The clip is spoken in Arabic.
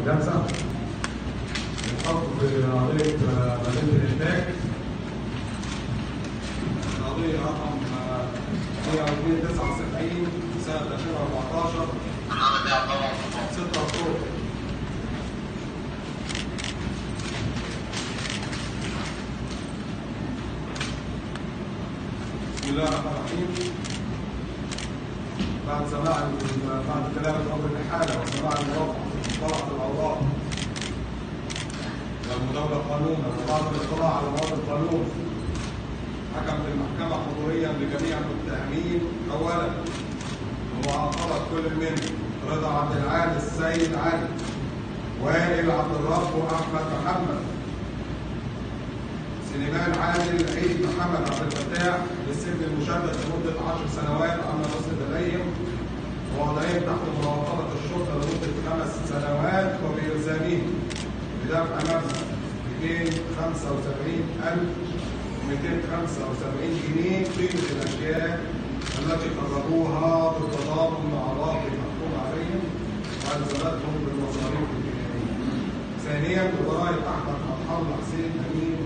الجلسة. الحكم في قضية مدينة الإنتاج قضية رقم 179 سنة 2014 6 أكتوبر بسم الله الرحمن الرحيم. بعد سماع بعد كلام الأمر الحالة وسماع المرافع طلعت الأوراق والمداولة قانونا وبعد الاطلاع على مواد القانون. حكمت المحكمة حضوريا لجميع المتهمين. أولا بمعاقبة كل منهم رضا عبد العال السيد علي وائل عبد الرب وأحمد محمد. سليمان عادل عيد محمد عبد الفتاح للسجن المشدد لمدة 10 سنوات أما نصف إليهم تحت مراقبة الشرطة لمدة خمس سنوات وبإلزامهم بدفع مبلغ 270275 جنيه قيمة الأشياء التي قربوها بالتضامن مع باقي المحكوم عليهم وألزمتهم بالمصاريف الجنائية. ثانيا بضرائب أحمد الله حسين أمين